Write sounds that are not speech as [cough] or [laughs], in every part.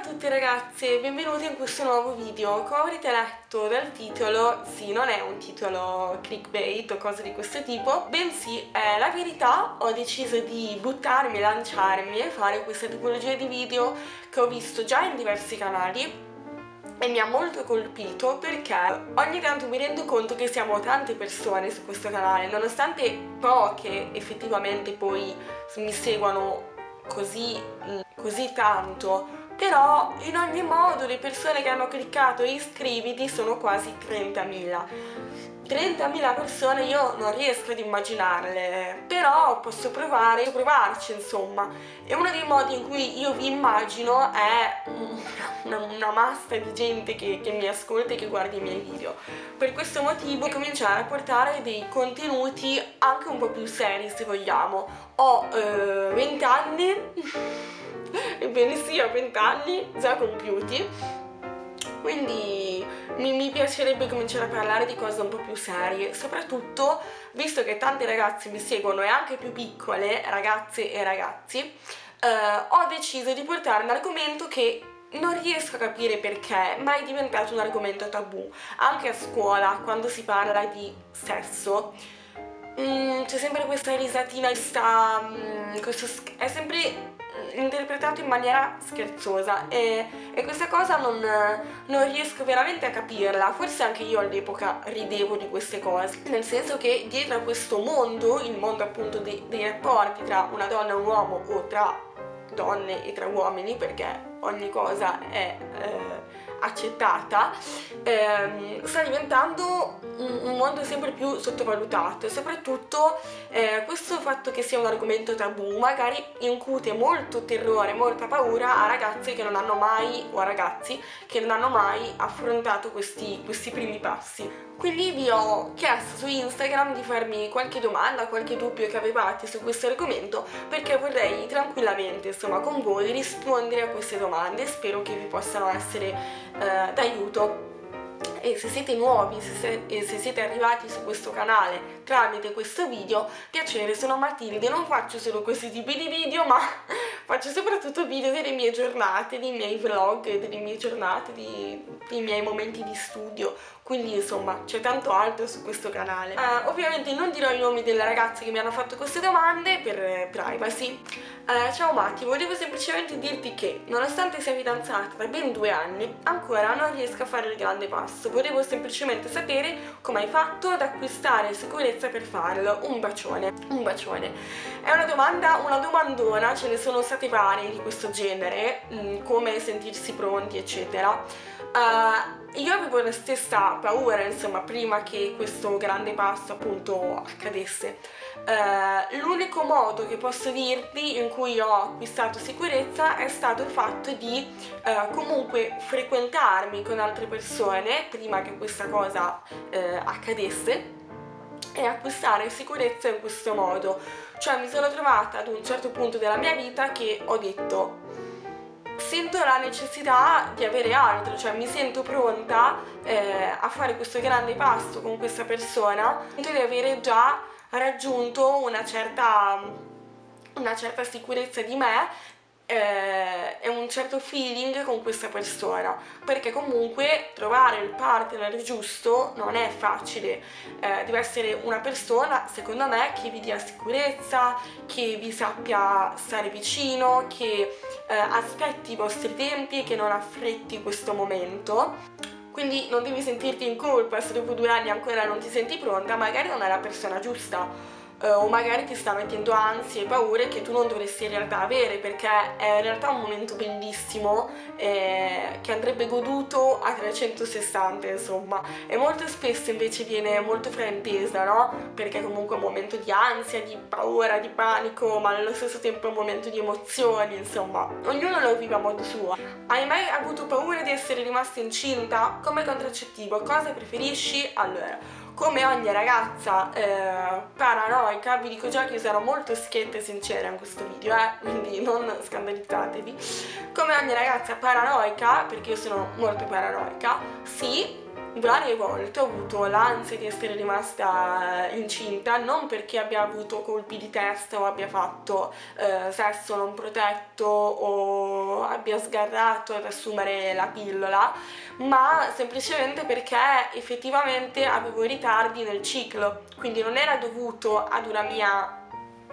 a tutti ragazze e benvenuti in questo nuovo video. Come avrete letto dal titolo, sì, non è un titolo clickbait o cose di questo tipo, bensì è la verità, ho deciso di buttarmi, lanciarmi e fare questa tipologia di video che ho visto già in diversi canali e mi ha molto colpito perché ogni tanto mi rendo conto che siamo tante persone su questo canale, nonostante poche effettivamente poi mi seguano così, così tanto però in ogni modo le persone che hanno cliccato iscriviti sono quasi 30.000 30.000 persone io non riesco ad immaginarle, però posso provare, posso provarci insomma. E uno dei modi in cui io vi immagino è una, una massa di gente che, che, mi ascolta e che guarda i miei video. Per questo motivo cominciare a portare dei contenuti anche un po' più seri se vogliamo. Ho eh, 20 anni, [laughs] ebbene sì, ho 20 anni già compiuti, quindi mi, mi, piacerebbe cominciare a parlare di cose un po' più serie, soprattutto visto che tanti ragazzi mi seguono e anche più piccole, ragazze e ragazzi, eh, ho deciso di portare un argomento che non riesco a capire perché, ma è diventato un argomento tabù. Anche a scuola, quando si parla di sesso, mm, c'è sempre questa risatina, questa, mm, questo, è sempre interpretato in maniera scherzosa e, e questa cosa non, non, riesco veramente a capirla, forse anche io all'epoca ridevo di queste cose, nel senso che dietro a questo mondo, il mondo appunto dei, dei rapporti tra una donna e un uomo o tra donne e tra uomini, perché ogni cosa è... Eh, accettata ehm, sta diventando un, un, mondo sempre più sottovalutato e soprattutto eh, questo fatto che sia un argomento tabù magari incute molto terrore, molta paura a ragazze che non hanno mai o a ragazzi che non hanno mai affrontato questi, questi primi passi quindi vi ho chiesto su Instagram di farmi qualche domanda, qualche dubbio che avevate su questo argomento perché vorrei tranquillamente insomma con voi rispondere a queste domande. Spero che vi possano essere eh, d'aiuto. E se siete nuovi se, e se siete arrivati su questo canale tramite questo video piacere sono Matilde non faccio solo questi tipi di video ma [laughs] faccio soprattutto video delle mie giornate dei miei vlog delle mie giornate di, dei miei momenti di studio. Quindi insomma c'è tanto altro su questo canale. Uh, ovviamente non dirò i nomi delle ragazze che mi hanno fatto queste domande per privacy. Uh, ciao Matti volevo semplicemente dirti che nonostante sia fidanzata da ben due anni ancora non riesco a fare il grande passo. Volevo semplicemente sapere come hai fatto ad acquistare sicurezza per farlo. Un bacione un bacione. È una domanda una domandona ce ne sono state varie di questo genere mm, come sentirsi pronti eccetera. Uh, io avevo la stessa paura, insomma, prima che questo grande passo appunto accadesse. Uh, L'unico modo che posso dirti in cui ho acquistato sicurezza è stato il fatto di uh, comunque frequentarmi con altre persone prima che questa cosa accadesse e acquistare sicurezza in questo modo. Cioè mi sono trovata ad un certo punto della mia vita che ho detto sento la necessità di avere altro, cioè mi sento pronta eh, a fare questo grande passo con questa persona, sento di avere già raggiunto una certa, una certa sicurezza di me eh, e un certo feeling con questa persona perché comunque trovare il partner giusto non è facile. Eh, deve essere una persona secondo me che vi dia sicurezza che vi sappia stare vicino che eh, aspetti i vostri tempi e che non affretti questo momento. Quindi non devi sentirti in colpa se dopo due anni ancora non ti senti pronta magari non è la persona giusta eh, o magari ti sta mettendo ansie e paure che tu non dovresti in realtà avere perché è in realtà un momento bellissimo eh, che andrebbe goduto a 360 insomma e molto spesso invece viene molto fraintesa no? perché comunque è un momento di ansia, di paura, di panico ma allo stesso tempo è un momento di emozioni insomma ognuno lo vive a modo suo hai mai avuto paura di essere rimasta incinta? come contraccettivo cosa preferisci? allora come ogni ragazza eh, paranoica, vi dico già che io sarò molto schietta e sincera in questo video, eh, quindi non scandalizzatevi, come ogni ragazza paranoica, perché io sono molto paranoica, sì, varie volte ho avuto l'ansia di essere rimasta incinta non perché abbia avuto colpi di testa o abbia fatto eh, sesso non protetto o abbia sgarrato ad assumere la pillola ma semplicemente perché effettivamente avevo ritardi nel ciclo. Quindi non era dovuto ad una mia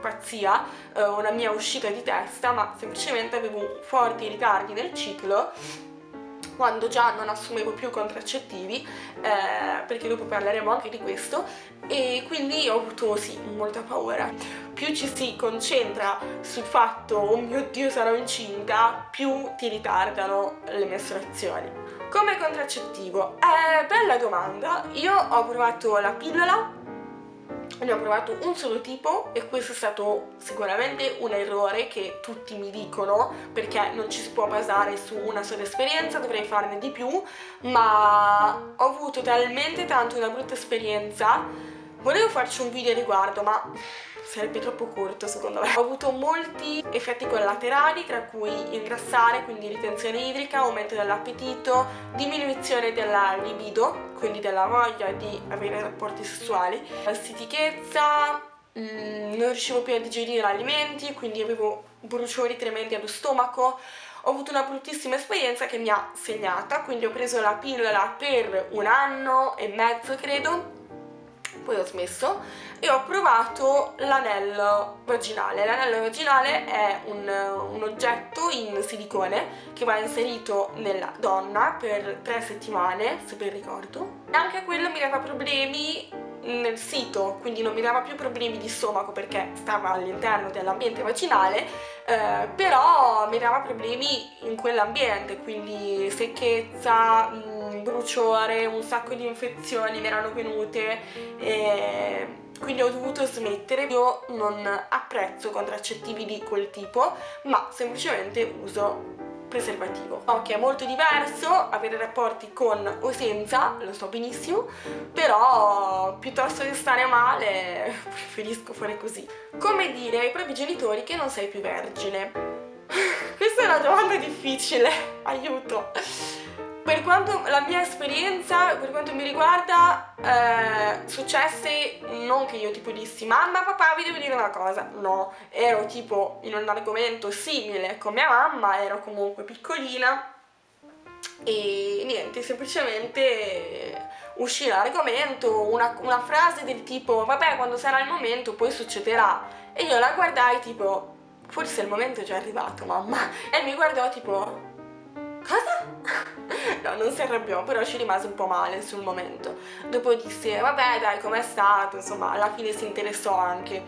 pazzia, eh, una mia uscita di testa ma semplicemente avevo forti ritardi nel ciclo quando già non assumevo più contraccettivi, eh, perché dopo parleremo anche di questo, e quindi ho avuto sì, molta paura. Più ci si concentra sul fatto oh mio dio sarò incinta, più ti ritardano le mestruazioni. Come contraccettivo? Eh, bella domanda. Io ho provato la pillola ne ho provato un solo tipo e questo è stato sicuramente un errore che tutti mi dicono perché non ci si può basare su una sola esperienza, dovrei farne di più ma ho avuto talmente tanto una brutta esperienza. Volevo farci un video a riguardo ma sarebbe troppo corto secondo me. Ho avuto molti effetti collaterali tra cui ingrassare, quindi ritenzione idrica, aumento dell'appetito, diminuzione della libido, quindi della voglia di avere rapporti sessuali, stitichezza, mm, non riuscivo più a digerire alimenti, quindi avevo bruciori tremendi allo stomaco, ho avuto una bruttissima esperienza che mi ha segnata, quindi ho preso la pillola per un anno e mezzo credo, poi ho smesso e ho provato l'anello vaginale. L'anello vaginale è un, un, oggetto in silicone che va inserito nella donna per tre settimane, se ben ricordo. Anche quello mi dava problemi nel sito, quindi non mi dava più problemi di stomaco perché stava all'interno dell'ambiente vaginale, eh, però mi dava problemi in quell'ambiente, quindi secchezza, mm, bruciore, un sacco di infezioni mi erano venute e quindi ho dovuto smettere. Io non apprezzo contraccettivi di quel tipo, ma semplicemente uso preservativo. Che è molto diverso avere rapporti con o senza, lo so benissimo, però piuttosto che stare male [laughs] preferisco fare così. Come dire ai propri genitori che non sei più vergine? [laughs] Questa è una domanda difficile, [laughs] aiuto! Per quanto la mia esperienza, per quanto mi riguarda, eh, successe non che io tipo dissi mamma, papà, vi devo dire una cosa. No, ero tipo in un argomento simile con mia mamma, ero comunque piccolina e niente, semplicemente uscì l'argomento, una, una frase del tipo vabbè quando sarà il momento poi succederà e io la guardai tipo forse il momento è già arrivato mamma e mi guardò tipo cosa? [laughs] no, non si arrabbiò, però ci rimase un po' male sul momento. Dopo disse, vabbè dai, com'è stato? Insomma, alla fine si interessò anche.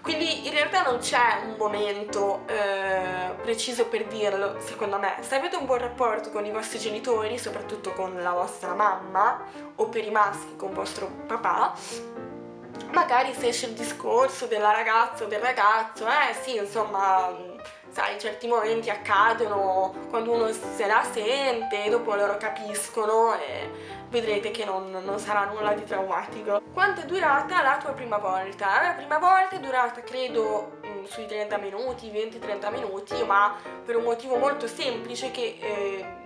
Quindi in realtà non c'è un momento eh, preciso per dirlo, secondo me. Se avete un buon rapporto con i vostri genitori, soprattutto con la vostra mamma, o per i maschi con vostro papà, magari se esce il discorso della ragazza o del ragazzo, eh sì, insomma, sai, certi momenti accadono quando uno se la sente, dopo loro capiscono e vedrete che non, non sarà nulla di traumatico. Quanto è durata la tua prima volta? La prima volta è durata, credo, mm, sui 30 minuti, 20-30 minuti, ma per un motivo molto semplice che... Eh,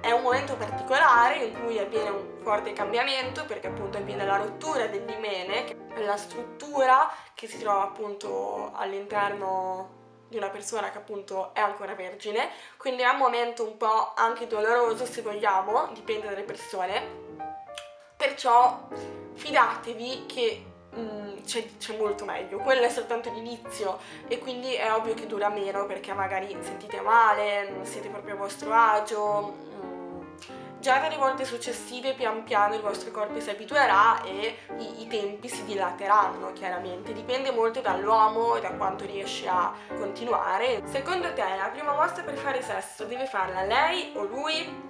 è un momento particolare in cui avviene un forte cambiamento perché appunto avviene la rottura dell'imene, la struttura che si trova appunto all'interno di una persona che appunto è ancora vergine, quindi è un momento un po' anche doloroso se vogliamo, dipende dalle persone, perciò fidatevi che mm, c'è molto meglio, quello è soltanto l'inizio e quindi è ovvio che dura meno perché magari sentite male, non siete proprio a vostro agio, Già dalle volte successive pian piano il vostro corpo si abituerà e i, i tempi si dilateranno chiaramente, dipende molto dall'uomo e da quanto riesce a continuare. Secondo te la prima mossa per fare sesso deve farla lei o lui?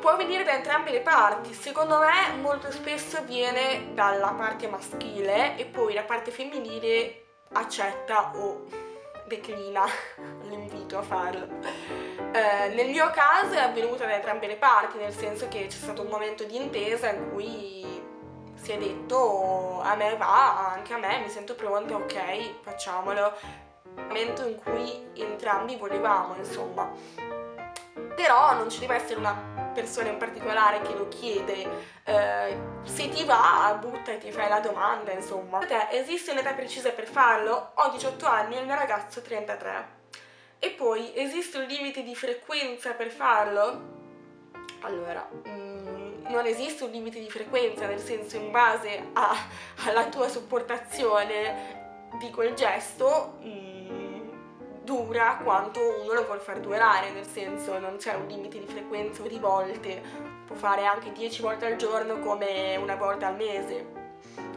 può venire da entrambe le parti, secondo me molto spesso viene dalla parte maschile e poi la parte femminile accetta o declina [laughs] l'invito a farlo. Eh, nel mio caso è avvenuto da entrambe le parti, nel senso che c'è stato un momento di intesa in cui si è detto a me va, anche a me, mi sento pronta, ok, facciamolo. Un momento in cui entrambi volevamo, insomma. Però non ci deve essere una persona in particolare che lo chiede, eh, se ti va buttati, fai la domanda insomma. Te esiste un'età precisa per farlo? Ho 18 anni e il mio ragazzo 33. E poi esiste un limite di frequenza per farlo? Allora, mm, non esiste un limite di frequenza, nel senso in base a, alla tua sopportazione di quel gesto mm, dura quanto uno lo vuole far durare, nel senso non c'è un limite di frequenza o di volte, può fare anche 10 volte al giorno come una volta al mese,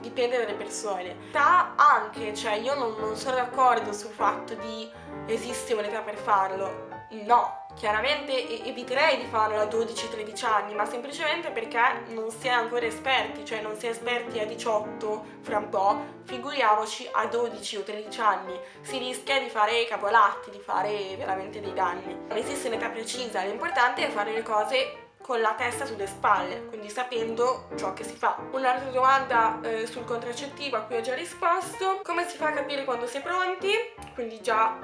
dipende dalle persone. Sta anche, cioè io non, non sono d'accordo sul fatto di esiste un'età per farlo, no, chiaramente eviterei di farlo a 12-13 anni, ma semplicemente perché non si è ancora esperti, cioè non si è esperti a 18 fra un po', figuriamoci a 12 o 13 anni, si rischia di fare capolatti, di fare veramente dei danni. Non esiste un'età precisa, l'importante è fare le cose con la testa sulle spalle, quindi sapendo ciò che si fa. Un'altra domanda eh, sul contraccettivo a cui ho già risposto, come si fa a capire quando si è pronti? Quindi già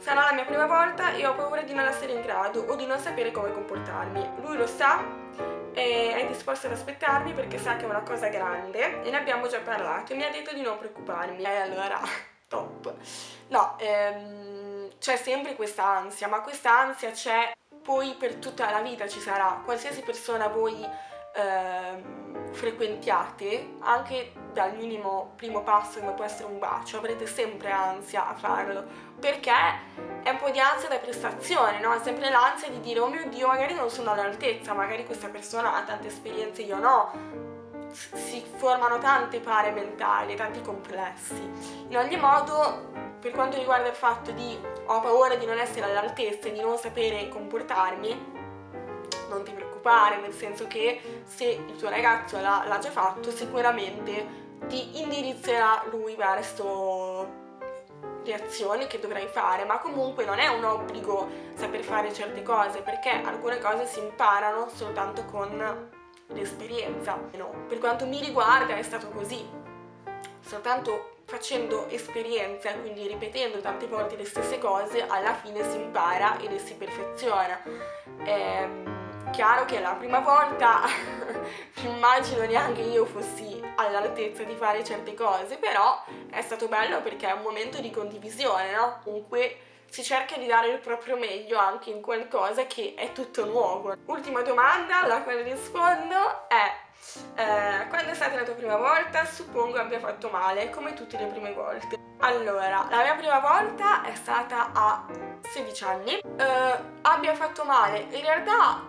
sarà la mia prima volta e ho paura di non essere in grado o di non sapere come comportarmi. Lui lo sa e è disposto ad aspettarmi perché sa che è una cosa grande e ne abbiamo già parlato e mi ha detto di non preoccuparmi. E allora, [laughs] top. No, ehm, c'è sempre questa ansia, ma questa ansia c'è poi per tutta la vita ci sarà. Qualsiasi persona voi ehm, frequentiate, anche dal minimo primo passo come può essere un bacio, avrete sempre ansia a farlo, perché è un po' di ansia da prestazione, no? È sempre l'ansia di dire, oh mio Dio, magari non sono all'altezza, magari questa persona ha tante esperienze, io no. Si formano tante pare mentali, tanti complessi. In ogni modo, per quanto riguarda il fatto di ho paura di non essere all'altezza e di non sapere comportarmi, non ti preoccupare, nel senso che se il tuo ragazzo l'ha già fatto, sicuramente ti indirizzerà lui verso le azioni che dovrai fare, ma comunque non è un obbligo saper fare certe cose, perché alcune cose si imparano soltanto con l'esperienza. No. Per quanto mi riguarda è stato così, soltanto facendo esperienza, quindi ripetendo tante volte le stesse cose, alla fine si impara e le si perfeziona. Ehm, chiaro che la prima volta [laughs] immagino neanche io fossi all'altezza di fare certe cose, però è stato bello perché è un momento di condivisione, no? Comunque si cerca di dare il proprio meglio anche in qualcosa che è tutto nuovo. Ultima domanda alla quale rispondo è eh, quando è stata la tua prima volta? Suppongo abbia fatto male, come tutte le prime volte. Allora, la mia prima volta è stata a 16 anni. Eh, abbia fatto male, in realtà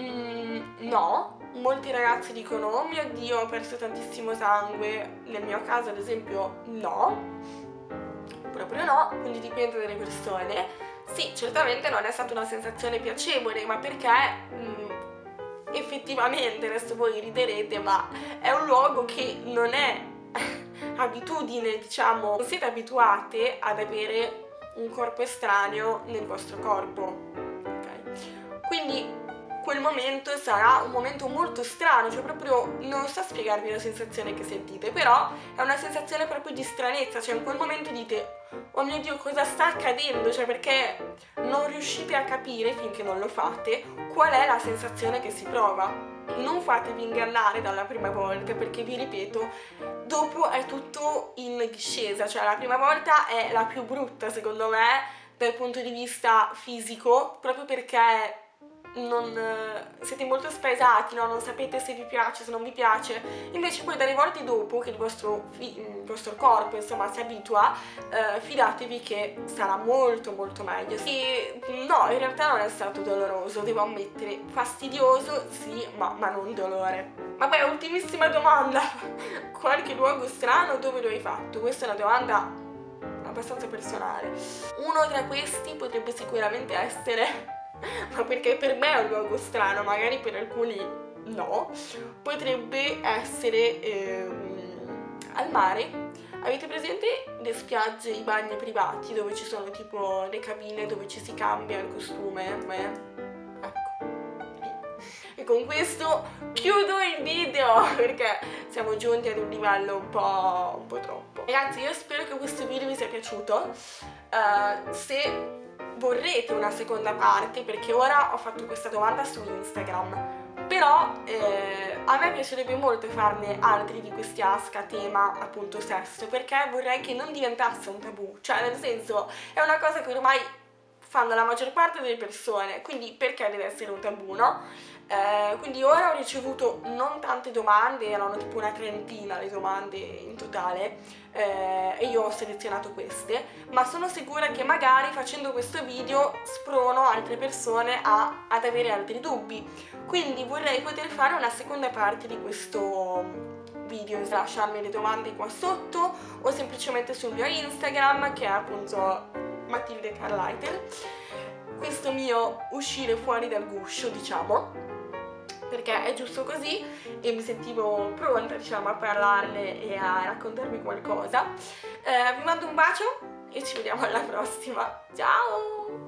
mm, no, molti ragazzi dicono oh mio dio ho perso tantissimo sangue, nel mio caso ad esempio no, proprio no, quindi dipende dalle persone. Sì, certamente non è stata una sensazione piacevole, ma perché mh, mm, effettivamente, adesso voi riderete, ma è un luogo che non è [laughs] abitudine, diciamo, non siete abituate ad avere un corpo estraneo nel vostro corpo. Okay? Quindi quel momento sarà un momento molto strano, cioè proprio non so spiegarvi la sensazione che sentite, però è una sensazione proprio di stranezza, cioè in quel momento dite oh mio dio cosa sta accadendo, cioè perché non riuscite a capire finché non lo fate qual è la sensazione che si prova. Non fatevi ingannare dalla prima volta perché vi ripeto, dopo è tutto in discesa, cioè la prima volta è la più brutta secondo me dal punto di vista fisico, proprio perché non, siete molto spaesati, no? non sapete se vi piace, se non vi piace, invece poi dalle volte dopo che il vostro, il vostro corpo insomma si abitua, eh, fidatevi che sarà molto molto meglio. E no, in realtà non è stato doloroso, devo ammettere, fastidioso sì, ma, ma non dolore. Vabbè, ultimissima domanda, [laughs] qualche luogo strano dove lo hai fatto? Questa è una domanda abbastanza personale. Uno tra questi potrebbe sicuramente essere [laughs] ma perché per me è un luogo strano, magari per alcuni no, potrebbe essere ehm, al mare. Avete presente le spiagge, i bagni privati dove ci sono tipo le cabine dove ci si cambia il costume? Beh, e con questo chiudo il video [laughs] perché siamo giunti ad un livello un po', un po troppo ragazzi io spero che questo video vi sia piaciuto uh, se vorrete una seconda parte perché ora ho fatto questa domanda su Instagram però eh, a me piacerebbe molto farne altri di questi ask a tema appunto sesso perché vorrei che non diventasse un tabù cioè nel senso è una cosa che ormai fanno la maggior parte delle persone quindi perché deve essere un tabù no? Eh, quindi ora ho ricevuto non tante domande, erano tipo una trentina le domande in totale eh, e io ho selezionato queste, ma sono sicura che magari facendo questo video sprono altre persone a, ad avere altri dubbi. Quindi vorrei poter fare una seconda parte di questo video, lasciarmi le domande qua sotto o semplicemente sul mio Instagram che è appunto Matilde Carlisle questo mio uscire fuori dal guscio diciamo perché è giusto così e mi sentivo pronta diciamo a parlarne e a raccontarvi qualcosa. Eh, vi mando un bacio e ci vediamo alla prossima. Ciao